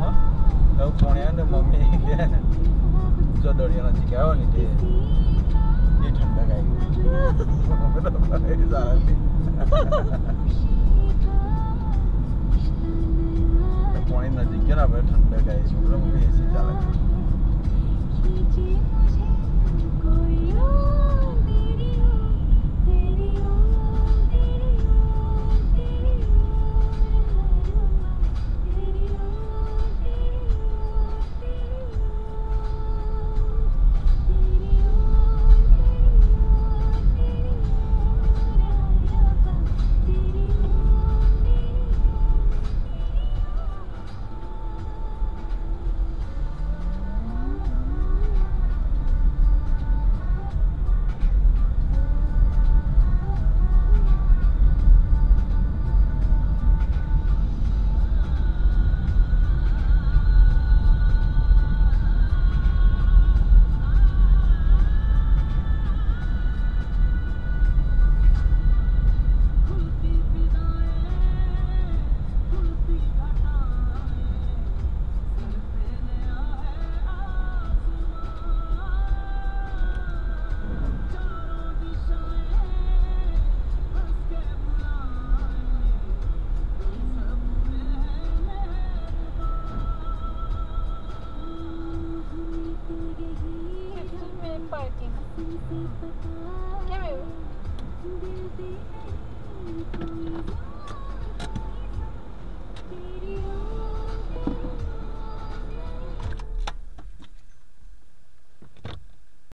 માં નવ પોણ્યા ને મમ્મી કે જો દોડિયાનો ચીક આવ્યો ને તે એ ઠંડક આવી સારા પોણી નજીક ગયા ને આપણે ઠંડક આવી છોકરા મમ્મી એસી ચાલે Come here.